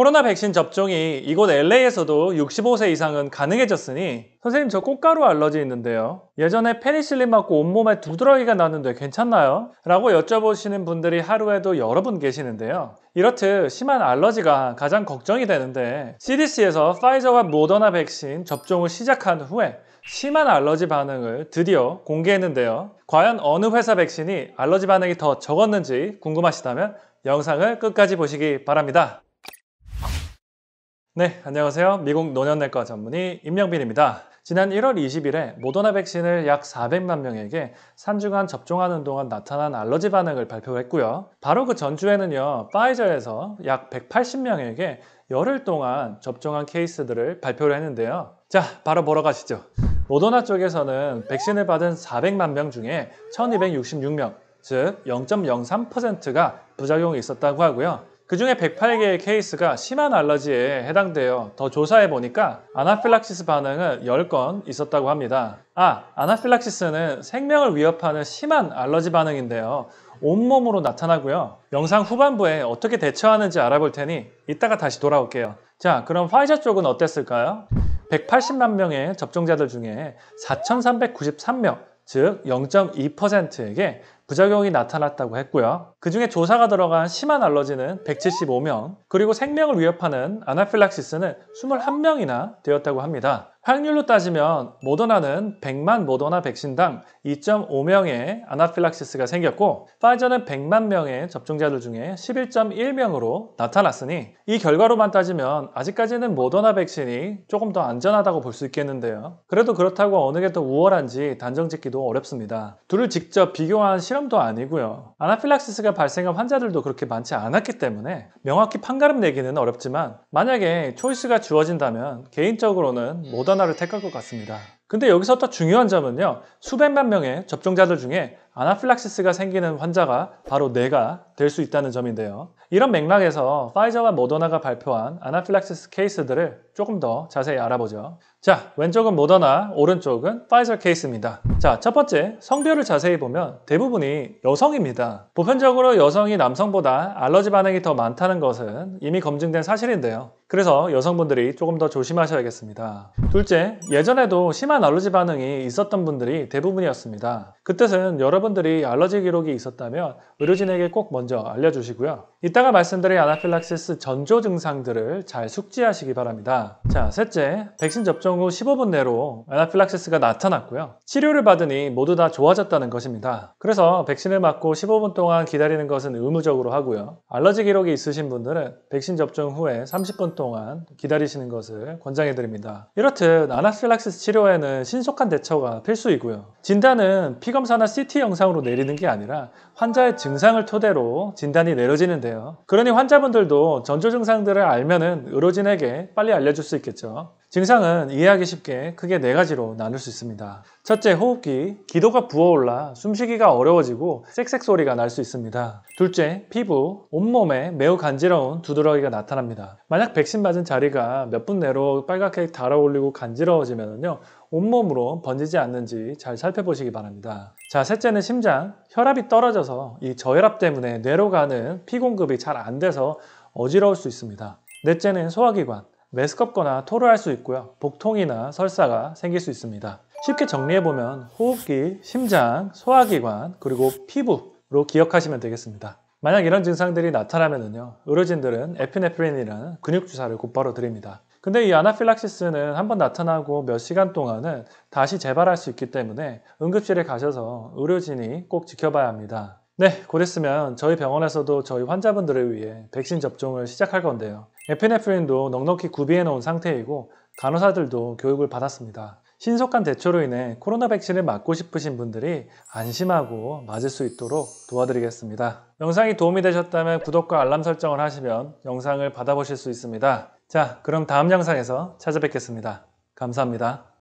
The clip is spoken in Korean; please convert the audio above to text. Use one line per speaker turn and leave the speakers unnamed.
코로나 백신 접종이 이곳 LA에서도 65세 이상은 가능해졌으니 선생님 저 꽃가루 알러지 있는데요. 예전에 페니실린 맞고 온몸에 두드러기가 나는데 괜찮나요? 라고 여쭤보시는 분들이 하루에도 여러 분 계시는데요. 이렇듯 심한 알러지가 가장 걱정이 되는데 CDC에서 파이저와 모더나 백신 접종을 시작한 후에 심한 알러지 반응을 드디어 공개했는데요. 과연 어느 회사 백신이 알러지 반응이 더 적었는지 궁금하시다면 영상을 끝까지 보시기 바랍니다. 네, 안녕하세요. 미국 노년내과 전문의 임영빈입니다. 지난 1월 20일에 모더나 백신을 약 400만 명에게 3주간 접종하는 동안 나타난 알러지 반응을 발표했고요. 바로 그 전주에는요, 파이저에서 약 180명에게 열흘 동안 접종한 케이스들을 발표를 했는데요. 자, 바로 보러 가시죠. 모더나 쪽에서는 백신을 받은 400만 명 중에 1266명, 즉 0.03%가 부작용이 있었다고 하고요. 그 중에 108개의 케이스가 심한 알러지에 해당되어 더 조사해 보니까 아나필락시스 반응은 10건 있었다고 합니다. 아, 아나필락시스는 생명을 위협하는 심한 알러지 반응인데요. 온몸으로 나타나고요. 영상 후반부에 어떻게 대처하는지 알아볼 테니 이따가 다시 돌아올게요. 자, 그럼 파이저 쪽은 어땠을까요? 180만 명의 접종자들 중에 4,393명, 즉 0.2%에게 부작용이 나타났다고 했고요. 그 중에 조사가 들어간 심한 알러지는 175명, 그리고 생명을 위협하는 아나필락시스는 21명이나 되었다고 합니다. 확률로 따지면 모더나는 100만 모더나 백신당 2.5명의 아나필락시스가 생겼고 파이저는 100만 명의 접종자들 중에 11.1명으로 나타났으니 이 결과로만 따지면 아직까지는 모더나 백신이 조금 더 안전하다고 볼 수 있겠는데요. 그래도 그렇다고 어느 게 더 우월한지 단정짓기도 어렵습니다. 둘을 직접 비교한 실험도 아니고요. 아나필락시스가 발생한 환자들도 그렇게 많지 않았기 때문에 명확히 판가름 내기는 어렵지만 만약에 Choice가 주어진다면 개인적으로는 모더나를 택할 것 같습니다. 근데 여기서 또 중요한 점은요. 수백만 명의 접종자들 중에 아나필락시스가 생기는 환자가 바로 내가 될 수 있다는 점인데요. 이런 맥락에서 Pfizer와 모더나가 발표한 아나필락시스 케이스들을 조금 더 자세히 알아보죠. 자, 왼쪽은 모더나, 오른쪽은 파이저 케이스입니다. 자, 첫 번째, 성별을 자세히 보면 대부분이 여성입니다. 보편적으로 여성이 남성보다 알러지 반응이 더 많다는 것은 이미 검증된 사실인데요. 그래서 여성분들이 조금 더 조심하셔야겠습니다. 둘째, 예전에도 심한 알러지 반응이 있었던 분들이 대부분이었습니다. 그 뜻은 여러분들이 알러지 기록이 있었다면 의료진에게 꼭 먼저 알려주시고요. 이따가 말씀드릴 아나필락시스 전조 증상들을 잘 숙지하시기 바랍니다. 자, 셋째, 백신 접종 후 15분 내로 아나필락시스가 나타났고요. 치료를 받으니 모두 다 좋아졌다는 것입니다. 그래서 백신을 맞고 15분 동안 기다리는 것은 의무적으로 하고요. 알러지 기록이 있으신 분들은 백신 접종 후에 30분 동안 기다리시는 것을 권장해 드립니다. 이렇듯 아나필락시스 치료에는 신속한 대처가 필수이고요. 진단은 피검사나 CT 영상으로 내리는 게 아니라 환자의 증상을 토대로 진단이 내려지는데요. 그러니 환자분들도 전조 증상들을 알면은 의료진에게 빨리 알려줄 수 있겠죠. 증상은 이해하기 쉽게 크게 네 가지로 나눌 수 있습니다. 첫째, 호흡기. 기도가 부어올라 숨쉬기가 어려워지고 쌕쌕 소리가 날 수 있습니다. 둘째, 피부. 온몸에 매우 간지러운 두드러기가 나타납니다. 만약 백신 맞은 자리가 몇 분 내로 빨갛게 달아올리고 간지러워지면요. 온몸으로 번지지 않는지 잘 살펴보시기 바랍니다. 자, 셋째는 심장. 혈압이 떨어져서 이 저혈압 때문에 뇌로 가는 피 공급이 잘 안 돼서 어지러울 수 있습니다. 넷째는 소화기관. 메스껍거나 토를 할수 있고요. 복통이나 설사가 생길 수 있습니다. 쉽게 정리해보면 호흡기, 심장, 소화기관, 그리고 피부로 기억하시면 되겠습니다. 만약 이런 증상들이 나타나면요 의료진들은 에피네프린이라는 근육주사를 곧바로 드립니다. 근데 이 아나필락시스는 한번 나타나고 몇 시간 동안은 다시 재발할 수 있기 때문에 응급실에 가셔서 의료진이 꼭 지켜봐야 합니다. 네, 곧 있으면 저희 병원에서도 저희 환자분들을 위해 백신 접종을 시작할 건데요. 에피네프린도 넉넉히 구비해 놓은 상태이고 간호사들도 교육을 받았습니다. 신속한 대처로 인해 코로나 백신을 맞고 싶으신 분들이 안심하고 맞을 수 있도록 도와드리겠습니다. 영상이 도움이 되셨다면 구독과 알람 설정을 하시면 영상을 받아보실 수 있습니다. 자, 그럼 다음 영상에서 찾아뵙겠습니다. 감사합니다.